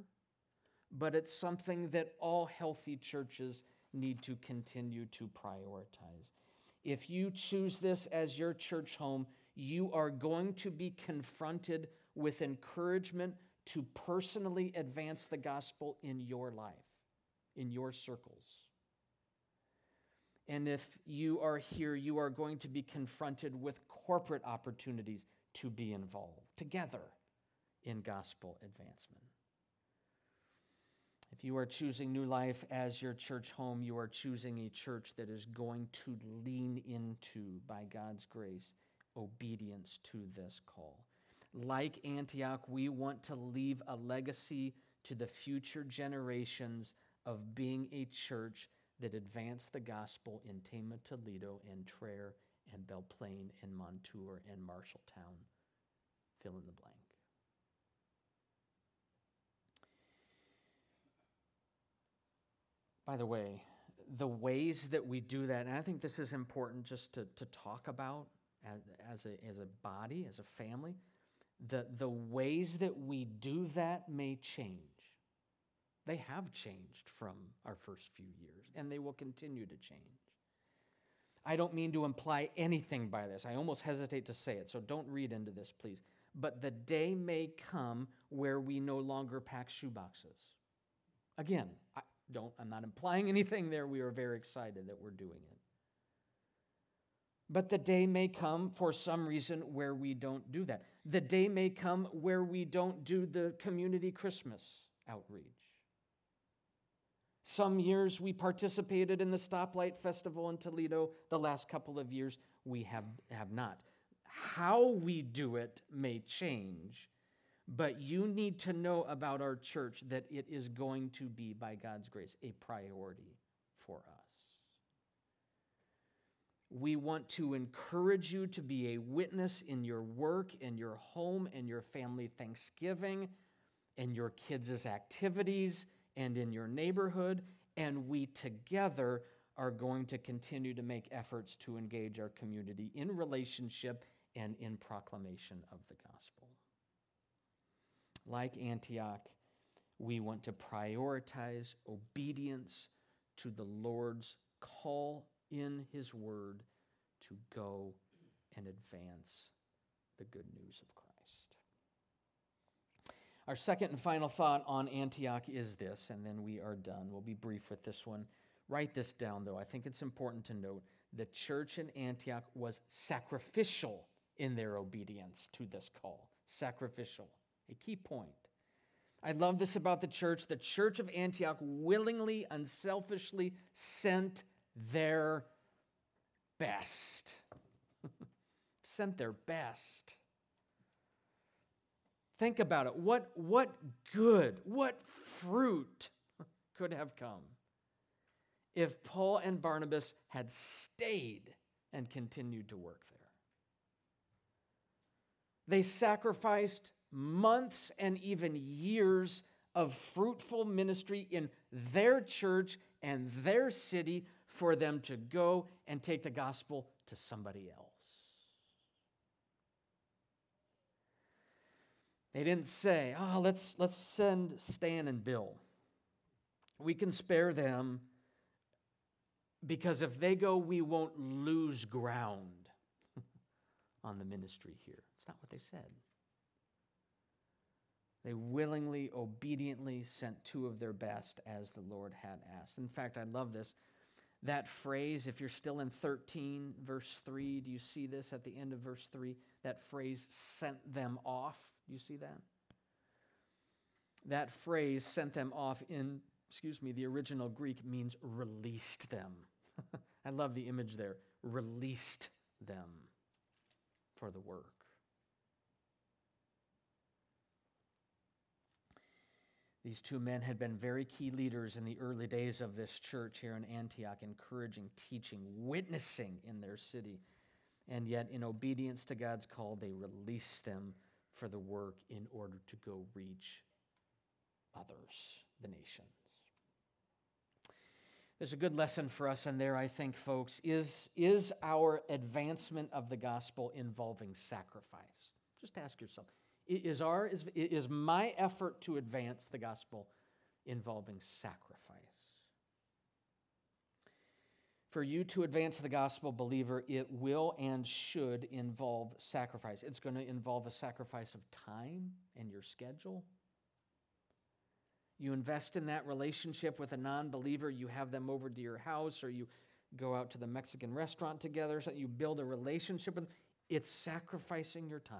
but it's something that all healthy churches need to continue to prioritize. If you choose this as your church home, you are going to be confronted with encouragement to personally advance the gospel in your life, in your circles. And if you are here, you are going to be confronted with corporate opportunities to be involved together in gospel advancement. If you are choosing New Life as your church home, you are choosing a church that is going to lean into, by God's grace, obedience to this call. Like Antioch, we want to leave a legacy to the future generations of being a church that advanced the gospel in Tama, Toledo, and Traer, and Belle Plaine, and Montour, and Marshalltown. Fill in the blank. By the way, the ways that we do that, and I think this is important just to, to talk about as, as, a, as a body, as a family, the, the ways that we do that may change. They have changed from our first few years, and they will continue to change. I don't mean to imply anything by this. I almost hesitate to say it, so don't read into this, please. But the day may come where we no longer pack shoeboxes. Again, I don't, I'm not implying anything there. We are very excited that we're doing it. But the day may come for some reason where we don't do that. The day may come where we don't do the community Christmas outreach. Some years we participated in the Stoplight Festival in Toledo. The last couple of years we have, have not. How we do it may change, but you need to know about our church that it is going to be, by God's grace, a priority for us. We want to encourage you to be a witness in your work, in your home, in your family Thanksgiving, in your kids' activities and in your neighborhood, and we together are going to continue to make efforts to engage our community in relationship and in proclamation of the gospel. Like Antioch, We want to prioritize obedience to the Lord's call in His Word to go and advance the good news of Christ. Our second and final thought on Antioch is this, and then we are done. We'll be brief with this one. Write this down, though. I think it's important to note the church in Antioch was sacrificial in their obedience to this call. Sacrificial, a key point. I love this about the church. The church of Antioch willingly, unselfishly sent their best. sent their best. Think about it. What, what good, what fruit could have come if Paul and Barnabas had stayed and continued to work there? They sacrificed months and even years of fruitful ministry in their church and their city for them to go and take the gospel to somebody else. They didn't say, oh, let's, let's send Stan and Bill. We can spare them because if they go, we won't lose ground on the ministry here. It's not what they said. They willingly, obediently sent two of their best as the Lord had asked. In fact, I love this. That phrase, if you're still in 13, verse 3, do you see this at the end of verse 3? That phrase, sent them off. Do you see that? That phrase, sent them off, in, excuse me, the original Greek means released them. I love the image there. Released them for the work. These two men had been very key leaders in the early days of this church here in Antioch, encouraging, teaching, witnessing in their city. And yet, in obedience to God's call, they released them for the work in order to go reach others, the nations. There's a good lesson for us in there, I think, folks. Is, is our advancement of the gospel involving sacrifice? Just ask yourself is, our, is, is my effort to advance the gospel involving sacrifice? For you to advance the gospel, believer, it will and should involve sacrifice. It's going to involve a sacrifice of time and your schedule. You invest in that relationship with a non believer, you have them over to your house, or you go out to the Mexican restaurant together, so you build a relationship with them. It's sacrificing your time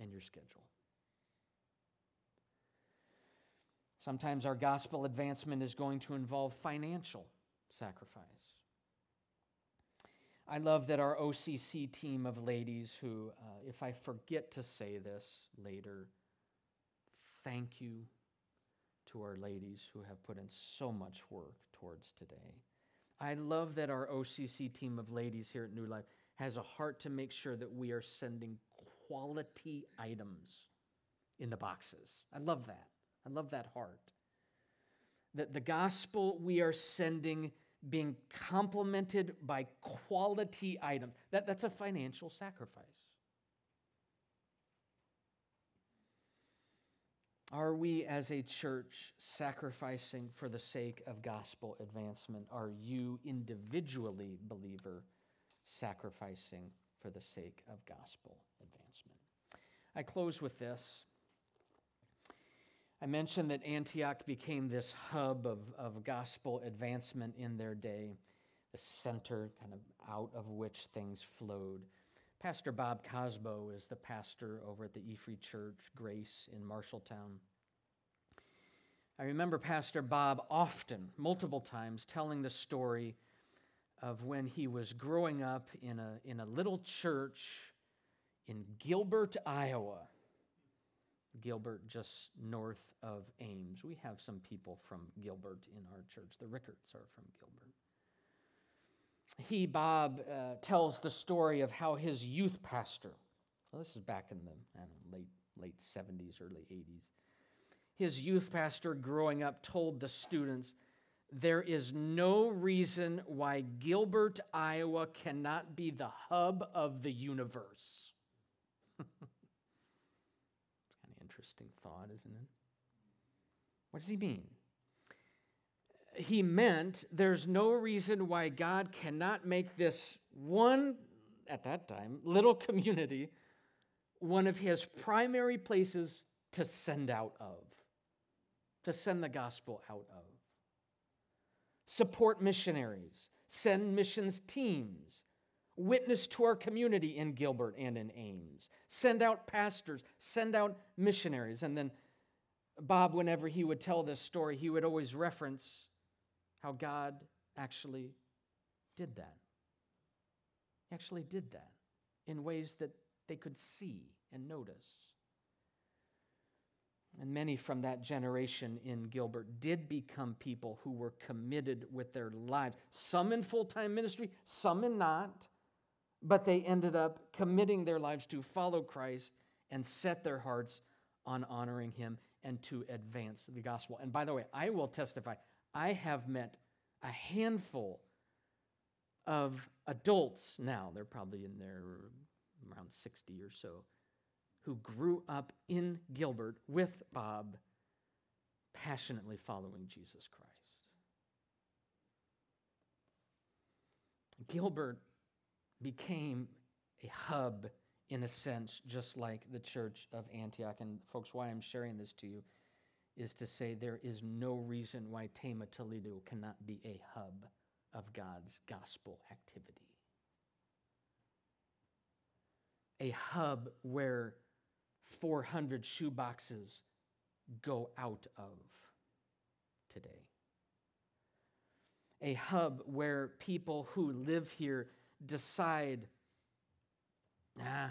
and your schedule. Sometimes our gospel advancement is going to involve financial sacrifice. I love that our OCC team of ladies, who, uh, if I forget to say this later, thank you to our ladies who have put in so much work towards today. I love that our OCC team of ladies here at New Life has a heart to make sure that we are sending quality items in the boxes. I love that. I love that heart. That the gospel we are sending being complemented by quality items. That, that's a financial sacrifice. Are we as a church sacrificing for the sake of gospel advancement? Are you individually, believer, sacrificing for the sake of gospel advancement. I close with this. I mentioned that Antioch became this hub of, of gospel advancement in their day, the center kind of out of which things flowed. Pastor Bob Cosbo is the pastor over at the Ephraim Church, Grace in Marshalltown. I remember Pastor Bob often, multiple times, telling the story of when he was growing up in a, in a little church in Gilbert, Iowa. Gilbert, just north of Ames. We have some people from Gilbert in our church. The Rickards are from Gilbert. He, Bob, uh, tells the story of how his youth pastor, well, this is back in the know, late, late 70s, early 80s, his youth pastor growing up told the students there is no reason why Gilbert, Iowa cannot be the hub of the universe. it's kind of interesting thought, isn't it? What does he mean? He meant there's no reason why God cannot make this one, at that time, little community one of his primary places to send out of, to send the gospel out of. Support missionaries, send missions teams, witness to our community in Gilbert and in Ames, send out pastors, send out missionaries. And then Bob, whenever he would tell this story, he would always reference how God actually did that. He actually did that in ways that they could see and notice. And many from that generation in Gilbert did become people who were committed with their lives, some in full time ministry, some in not, but they ended up committing their lives to follow Christ and set their hearts on honoring Him and to advance the gospel. And by the way, I will testify, I have met a handful of adults now, they're probably in their around 60 or so, who grew up in Gilbert with Bob, passionately following Jesus Christ. Gilbert became a hub in a sense, just like the church of Antioch. And, folks, why I'm sharing this to you is to say there is no reason why Tama Toledo cannot be a hub of God's gospel activity. A hub where 400 shoeboxes go out of today. A hub where people who live here decide nah,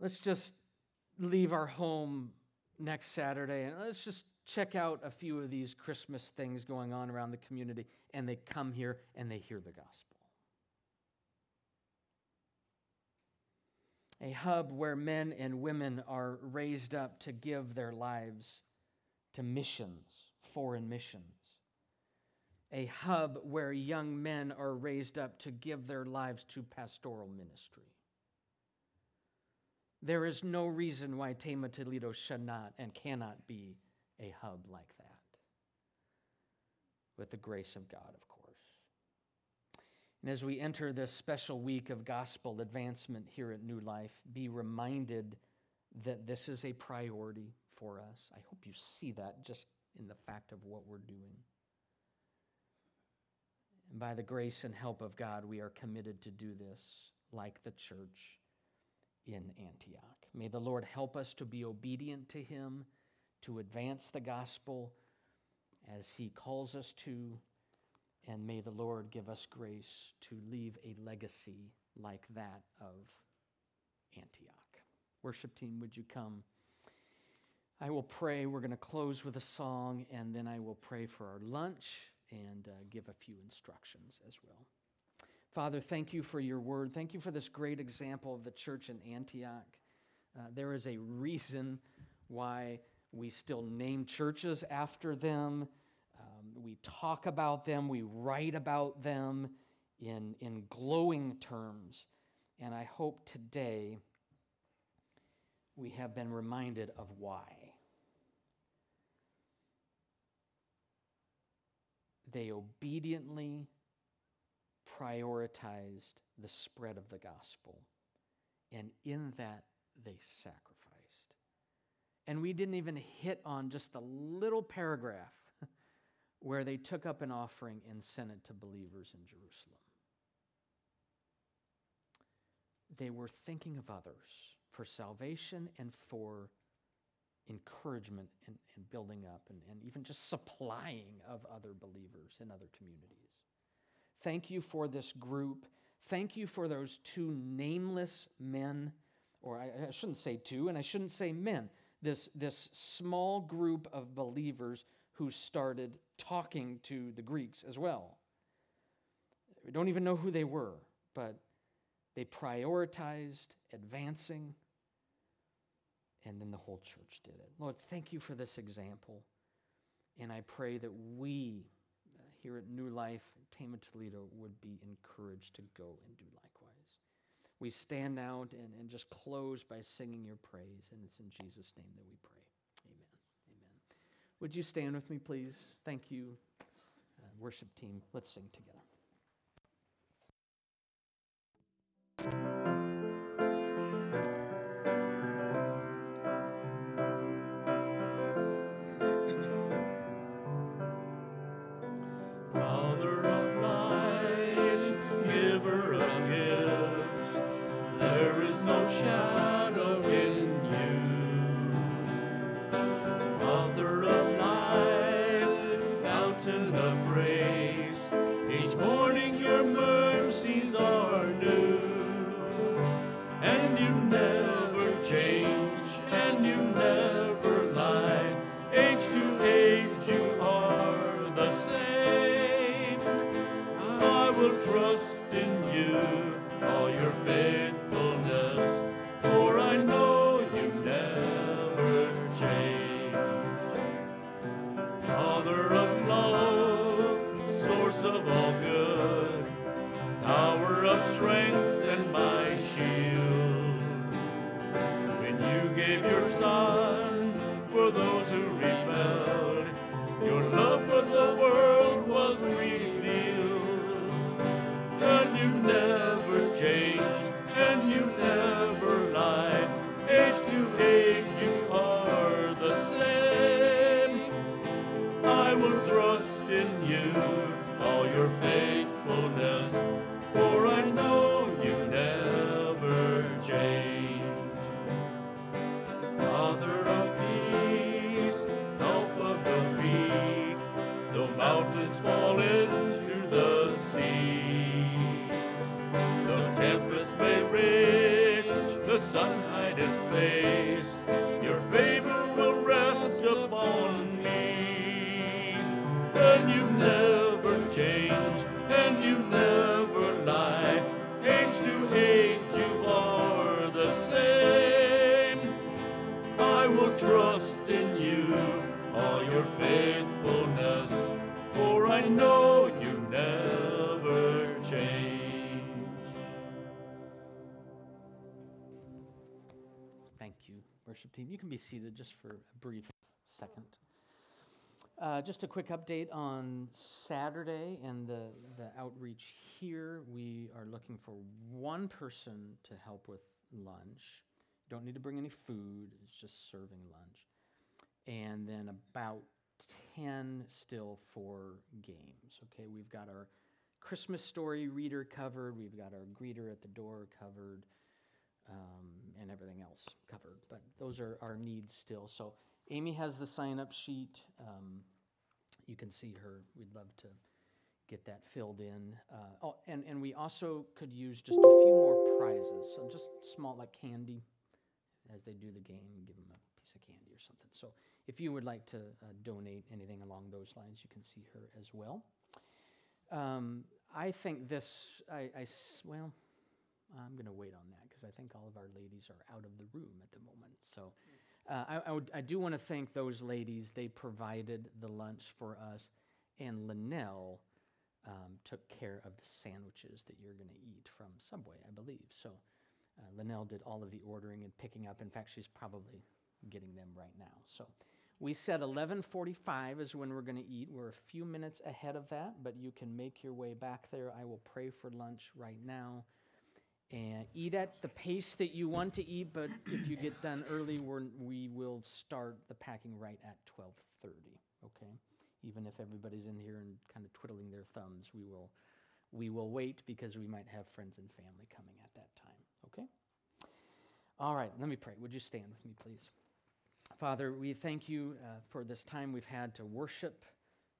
let's just leave our home next Saturday and let's just check out a few of these Christmas things going on around the community. And they come here and they hear the gospel. A hub where men and women are raised up to give their lives to missions, foreign missions a hub where young men are raised up to give their lives to pastoral ministry. There is no reason why Tama Toledo should not and cannot be a hub like that. With the grace of God, of course. And as we enter this special week of gospel advancement here at New Life, be reminded that this is a priority for us. I hope you see that just in the fact of what we're doing. And by the grace and help of God, we are committed to do this like the church in Antioch. May the Lord help us to be obedient to Him, to advance the gospel as He calls us to, and may the Lord give us grace to leave a legacy like that of Antioch. Worship team, would you come? I will pray. We're going to close with a song, and then I will pray for our lunch and uh, give a few instructions as well. Father, thank you for your word. Thank you for this great example of the church in Antioch. Uh, there is a reason why we still name churches after them. We talk about them, we write about them in, in glowing terms. And I hope today we have been reminded of why. they obediently prioritized the spread of the gospel. And in that, they sacrificed. And we didn't even hit on just the little paragraph where they took up an offering and sent it to believers in Jerusalem. They were thinking of others for salvation and for encouragement and, and building up and, and even just supplying of other believers in other communities. Thank you for this group. Thank you for those two nameless men, or I, I shouldn't say two, and I shouldn't say men, this, this small group of believers who started talking to the Greeks as well. We don't even know who they were, but they prioritized advancing and then the whole church did it. Lord, thank you for this example. And I pray that we uh, here at New Life, Tama Toledo, would be encouraged to go and do likewise. We stand out and, and just close by singing your praise, and it's in Jesus' name that we pray. Amen. Amen. Would you stand with me, please? Thank you, uh, worship team. Let's sing together. Father of lights, giver of gifts, there is no shadow in just a quick update on Saturday and the, the outreach here. We are looking for one person to help with lunch. You don't need to bring any food, it's just serving lunch. And then about 10 still for games. Okay, we've got our Christmas story reader covered, we've got our greeter at the door covered um, and everything else covered. But those are our needs still. So Amy has the sign up sheet. Um, you can see her. We'd love to get that filled in. Uh, oh, and, and we also could use just a few more prizes. So just small, like candy, as they do the game, give them a piece of candy or something. So if you would like to uh, donate anything along those lines, you can see her as well. Um, I think this, I well, I'm going to wait on that because I think all of our ladies are out of the room at the moment. So uh, I, I, would, I do want to thank those ladies. They provided the lunch for us, and Linnell um, took care of the sandwiches that you're going to eat from Subway, I believe. So uh, Linnell did all of the ordering and picking up. In fact, she's probably getting them right now. So we said 11:45 is when we're going to eat. We're a few minutes ahead of that, but you can make your way back there. I will pray for lunch right now and eat at the pace that you want to eat. But if you get done early, we're, we will start the packing right at 12:30. Okay, even if everybody's in here and kind of twiddling their thumbs, we will we will wait because we might have friends and family coming at that time. Okay. All right, let me pray. Would you stand with me, please? Father, we thank you uh, for this time we've had to worship,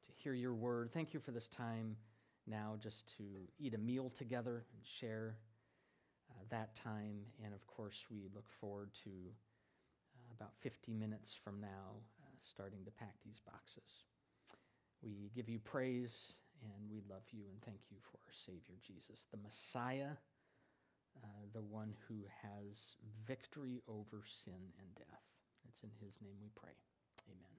to hear your word. Thank you for this time now just to eat a meal together and share that time. And of course, we look forward to uh, about 50 minutes from now uh, starting to pack these boxes. We give you praise and we love you and thank you for our Savior Jesus, the Messiah, uh, the one who has victory over sin and death. It's in his name we pray. Amen.